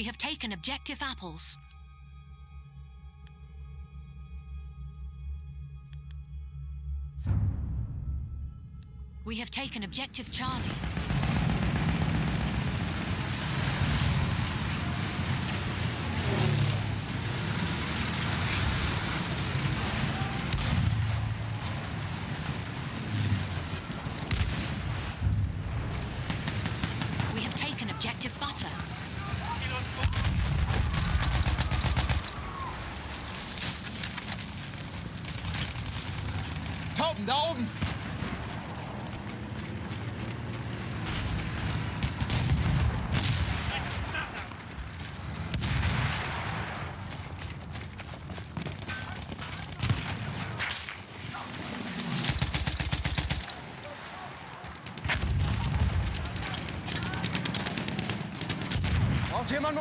We have taken objective apples. We have taken objective Charlie.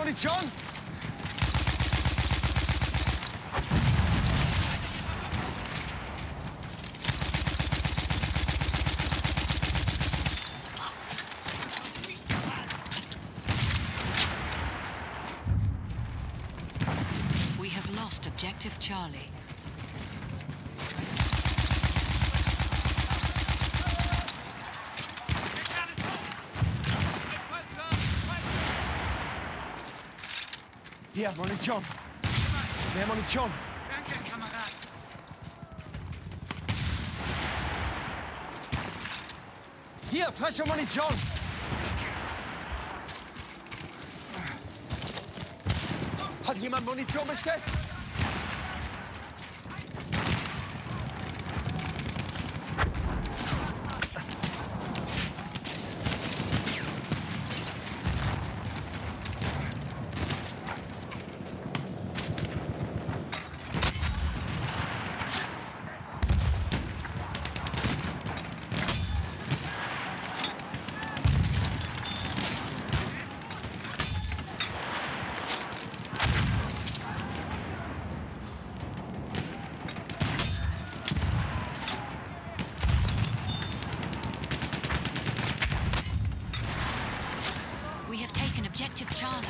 Braucht jemand Munition? We have lost objective Charlie. Hier, Munition. Mehr Munition. Danke, Kamerad. Hier, frische Munition. Hat jemand Munition bestellt? We have taken objective Charlie.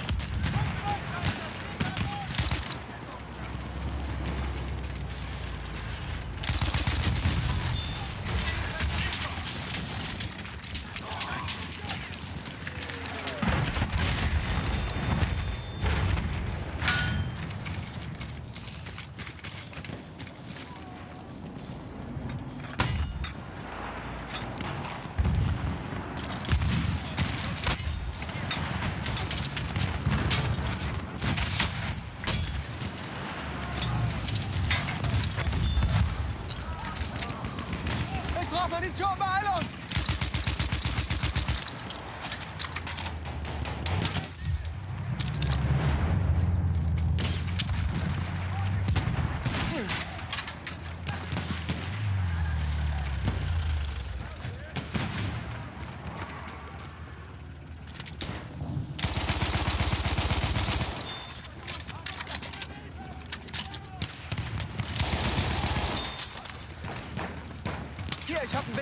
Ich brauche Munition, Beeilung!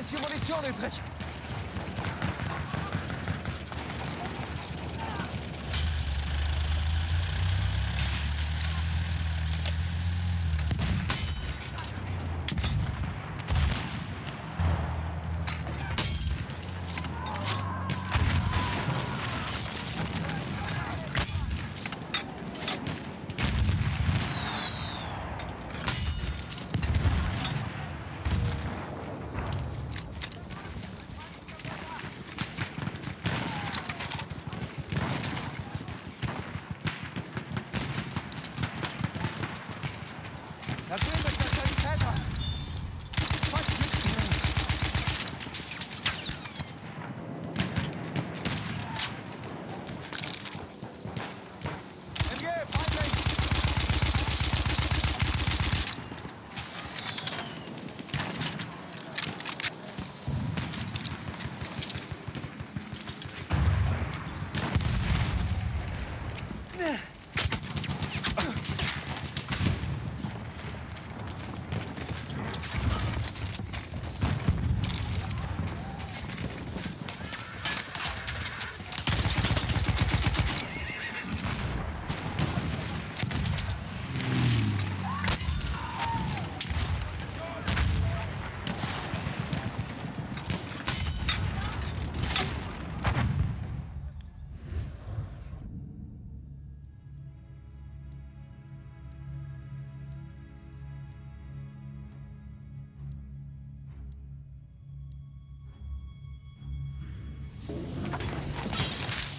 Hier, ich habe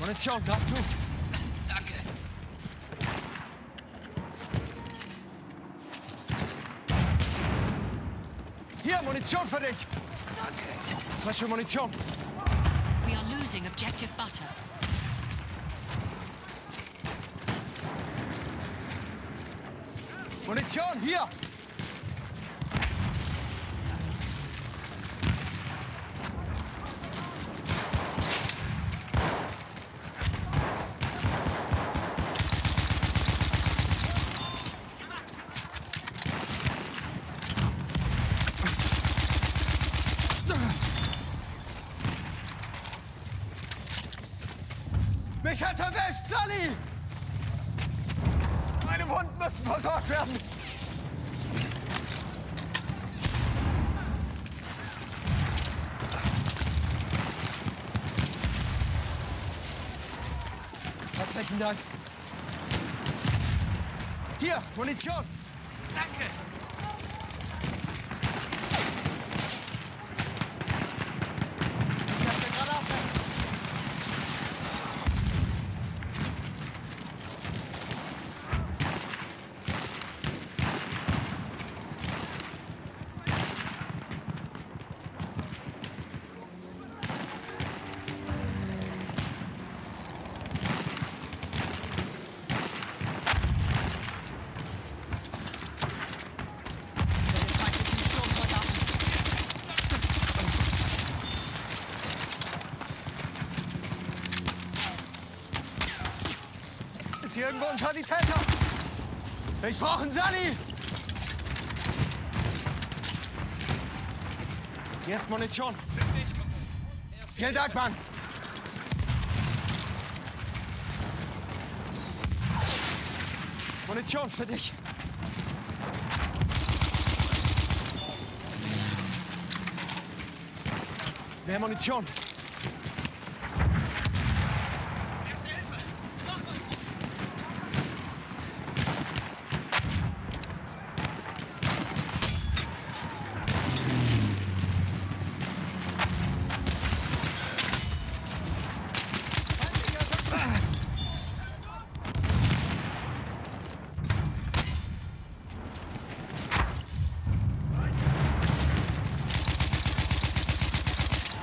Munition greif zu. Danke. Hier, Munition für dich. Danke. Frische Munition. We are losing objective butter. Munition, hier. Mich hat's erwischt, Sunny! Meine Wunden müssen versorgt werden. Herzlichen Dank. Hier, Munition. Danke. Ist hier irgendwo ein Sanitäter? Ich brauche einen Sani! Hier ist Munition. Vielen Dank, Mann. Munition für dich. Mehr Munition.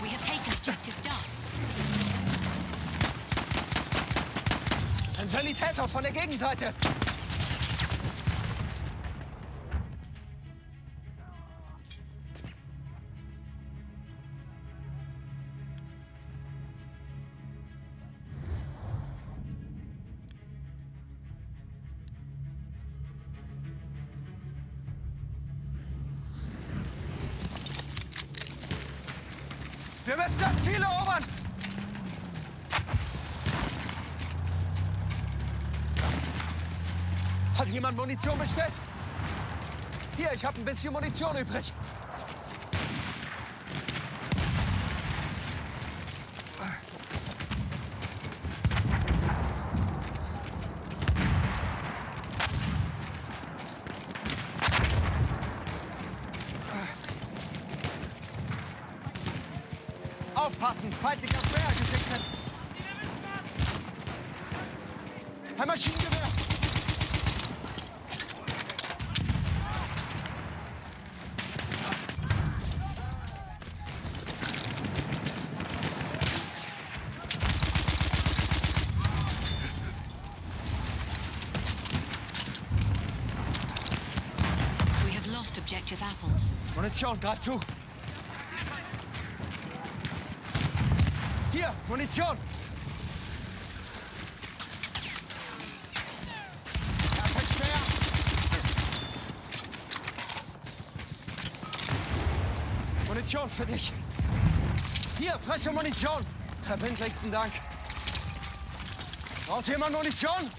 We have taken objective Duff. Ein Gegenseite. Wir müssen das Ziel erobern! Jemand Munition bestellt? Hier, ich habe ein bisschen Munition übrig. Aufpassen, feindlicher Speer gesegnet. Ein Maschinengewehr. We have lost objective apples. Munition, greif zu. Hier, Munition. Munition für dich. Hier, frische Munition. Verbindlichsten Dank. Braucht jemand Munition?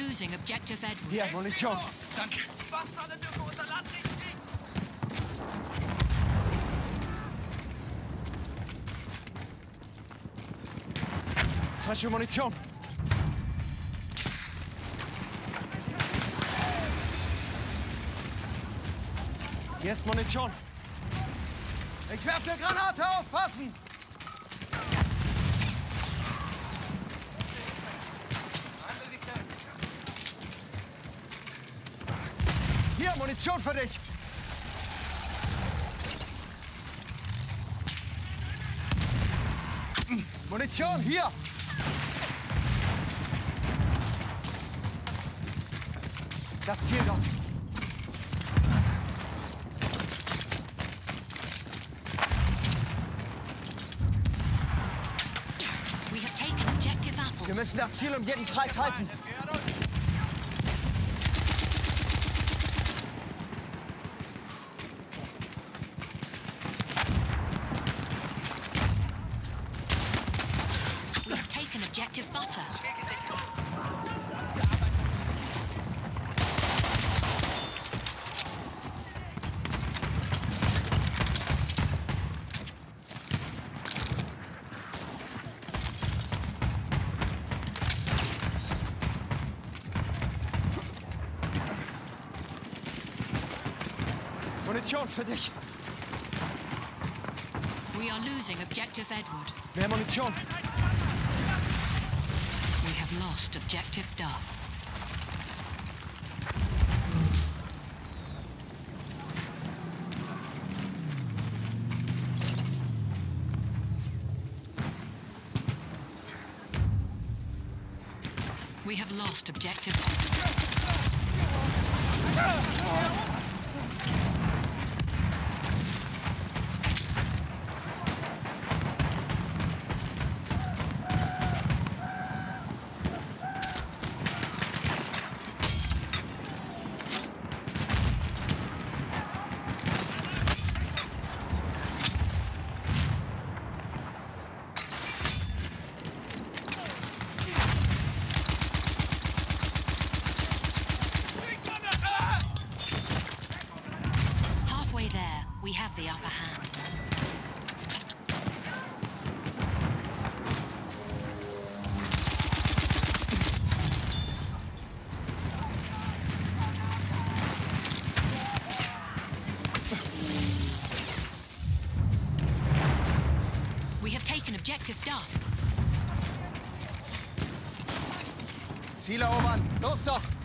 losing objective Edward. Hier, Munition. Oh, danke. Bastarde dürfen unser Land nicht kriegen. Frische Munition. Hier ist Munition. Ich werfe eine Granate, aufpassen! Munition für dich! Munition, hier! Das Ziel dort. Wir müssen das Ziel um jeden Preis halten. Taken objective butter. Munition für dich. We are losing objective Edward. Mehr Munition. Lost objective Duff. We have lost objective. Objective Duff. Ziel erobern. Los doch.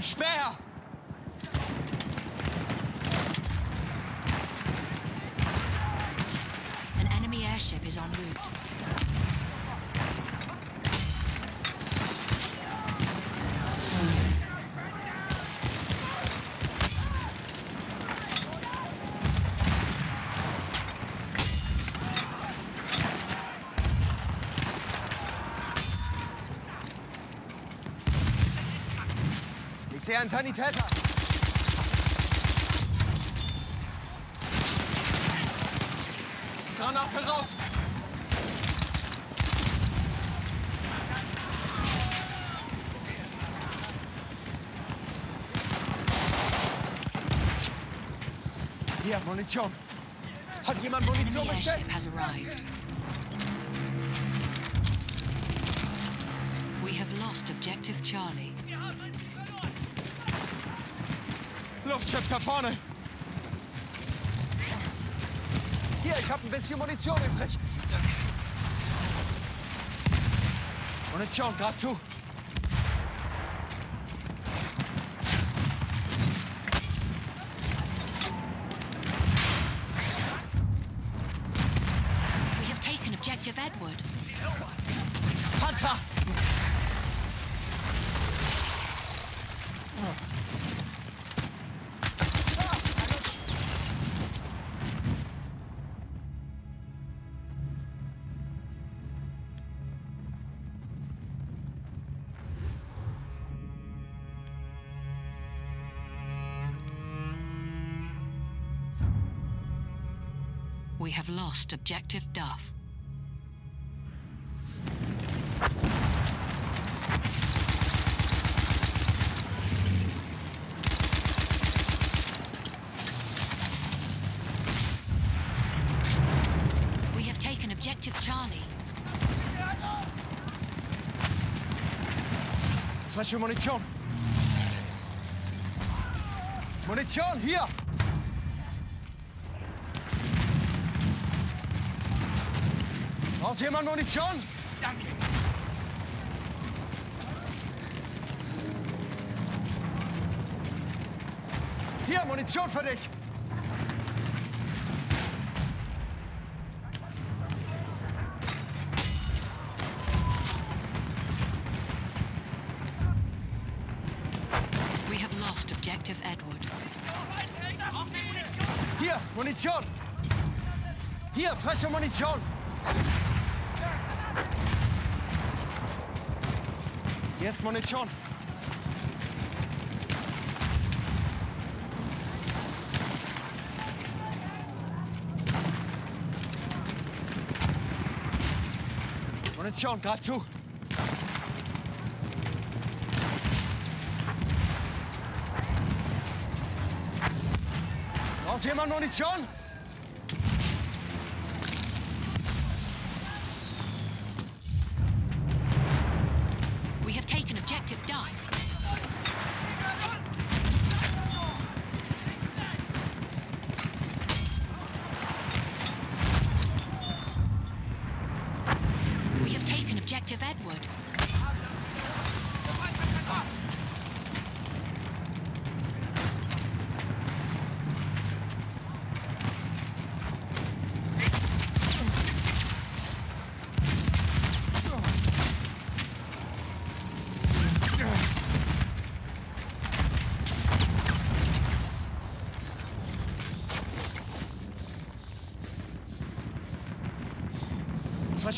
Da drüben, Speer! An enemy airship is en route. Einen Sanitäter. Granate raus! Hier, Munition. Hat jemand Munition bestellt? We have lost objective Charlie. Luftschiff da vorne. Hier, ich habe ein bisschen Munition übrig. Munition, greif zu. We have lost objective Duff. We have taken objective Charlie. Frische Munition. Munition, hier! Braucht jemand Munition? Danke. Hier, Munition für dich! Ist Munition. Munition, greif zu! Braucht jemand Munition?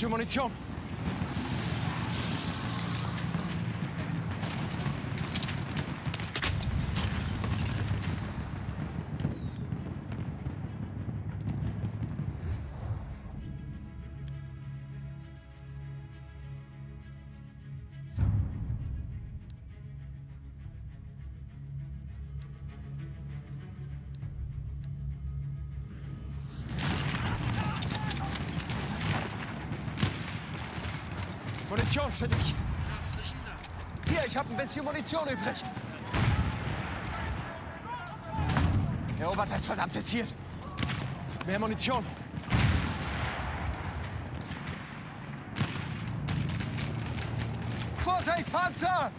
Frische Munition. Munition für dich. Herzlichen Dank. Hier, ich habe ein bisschen Munition übrig. Erobert das verdammte Ziel. Mehr Munition. Vorsicht, Panzer!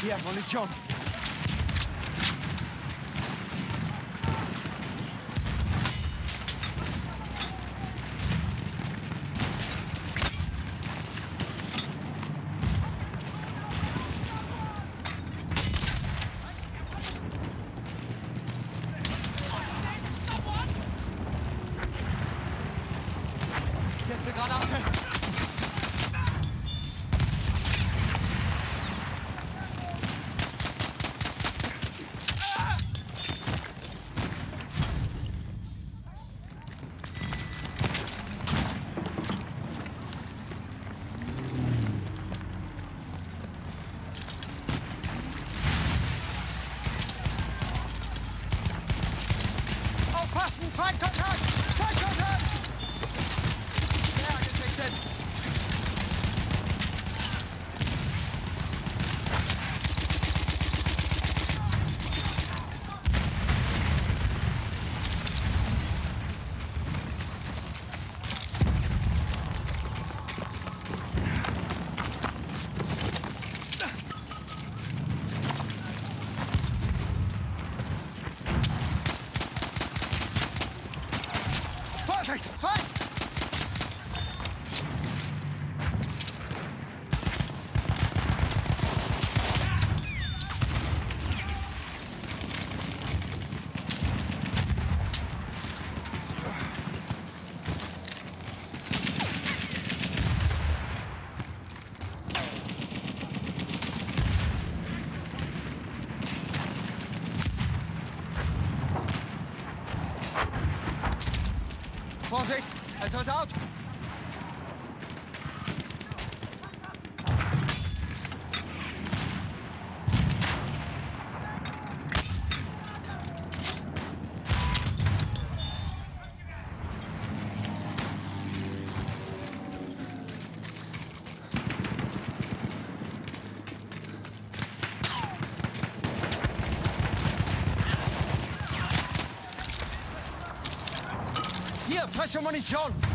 Hier, Munition. Hier ist eine Granate. Aufpassen! Feindkontakt! Feindkontakt! Schwer gesichtet! Vorsicht! Feind! Vorsicht! Ein Soldat! Hier, frische Munition! Danke.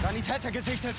Sanitäter gesichtet!